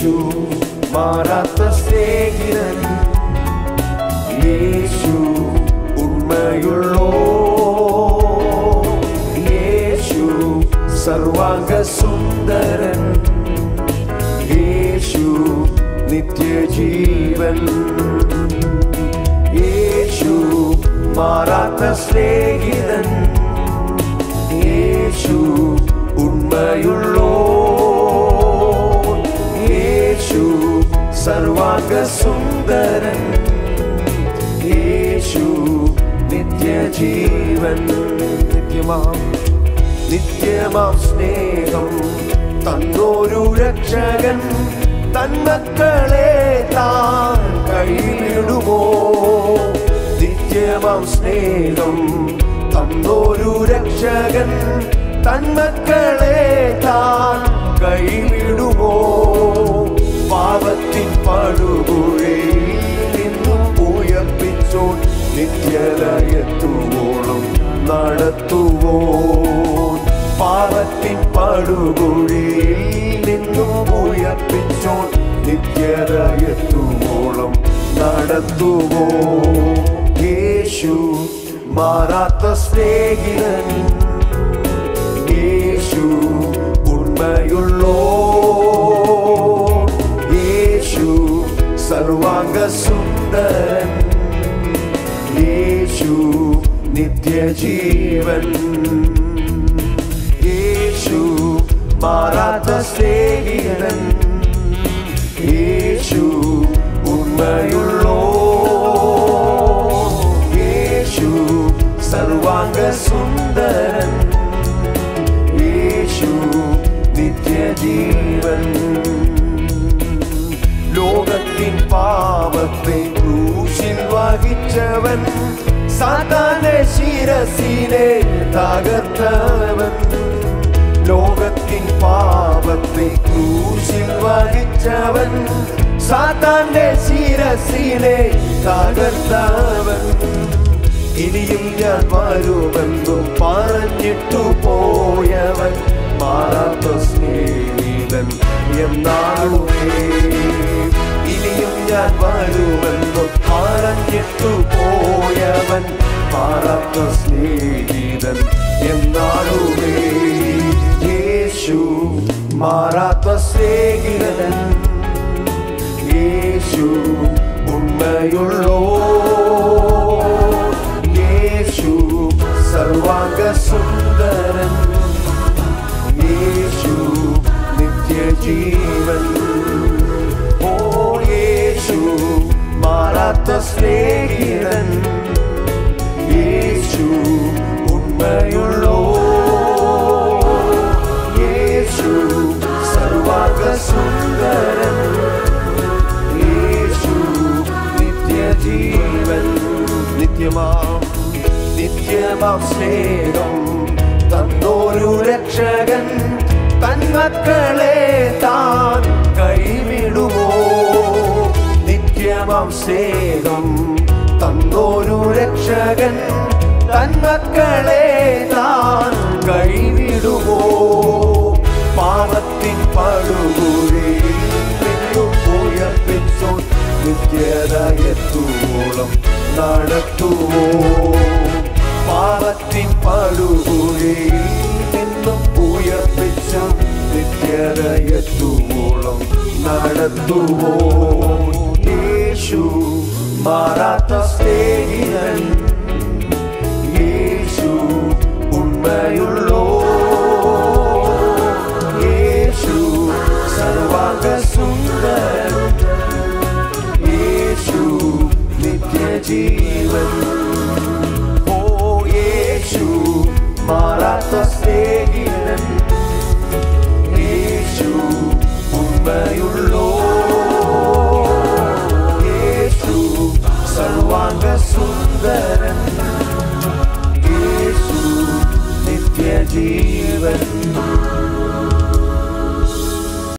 യേശു മാറാത്ത സ്നേഹിതൻ. യേശു ഉണ്മയുള്ളോ? യേശു സർവാംഗ സുന്ദരൻ യേശു നിത്യജീവൻ. യേശു മാറാത്ത സ്നേഹിതൻ. യേശു ഉണ്മയുള്ളോ? സർവാംഗസുന്ദരൻ യേശു നിത്യജീവൻ. നിത്യമാം നിത്യമാം സ്നേഹം. തന്നോരു രക്ഷകൻ തന്മക്കളെ താൻ കൈവിടുമോ നിത്യമാം സ്നേഹം തന്നോരു രക്ഷകൻ തന്മക്കളെ താൻ കൈവിടുമോ പടുകുഴിയിൽ നിന്നും ഉയർപ്പിച്ചോ നിത്യലയത്തുവോളം നടത്തുവോ? യേശു മാറാത്ത സ്നേഹിതൻ. യേശു ഉണ്മയുള്ളോ? യേശു സർവാംഗസുന്ദരൻ. യേശു നിത്യജീവൻ. മാറാത്ത സ്നേഹിതൻ യേശു ഉണ്മയുള്ളോ യേശു സർവാംഗസുന്ദരൻ യേശു നിത്യജീവൻ ലോകത്തിൻ പാപത്തെ ക്രൂശിൽ വഹിച്ചവൻ സാത്താന്റെ ശിരസിനെ തകർത്തവൻ ലോകത്തിൻ സാത്താന്റെ ശിരസിനെ തകർത്തവൻ. ഇനിയും ഞാൻ വരുമെന്നു പറഞ്ഞിട്ടു പോയവൻ. മാറാത്ത സ്നേഹിതൻ എന്നാളുമേ. ഇനിയും ഞാൻ വരുമെന്നു പറഞ്ഞിട്ടു പോയവൻ. മാറാത്ത സ്നേഹിതൻ എന്നാളുമേ. യേശു മാറാത്ത സ്നേഹിതൻ ഉണ്മയുള്ളോ യേശു സ്നേഹം തന്നോരു രക്ഷകൻ തന്മക്കളെ താൻ കൈവിടുമോ? നിത്യമാം സ്നേഹം തന്നോരു രക്ഷകൻ തന്മക്കളെ താൻ കൈവിടുമോ? പാപത്തിൻ പടുകുഴിയിൽ പാപത്തിൻ പടുകുഴിയിൽ നിന്നും ഉയർപ്പിച്ച നിത്യതയെത്തുവോളം നടത്തുവോ യേശു മാറാത്ത സ്നേഹിതൻ യേശു ഉണ്മയുള്ളോ യേശു സർവാംഗസുന്ദരൻ യേശു നിത്യജീവൻ ഓ യേശു മാറാ ஆக சுந்தரன் இயேசு நித்திய ஜீவன்